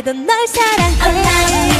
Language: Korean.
그래도 널 사랑해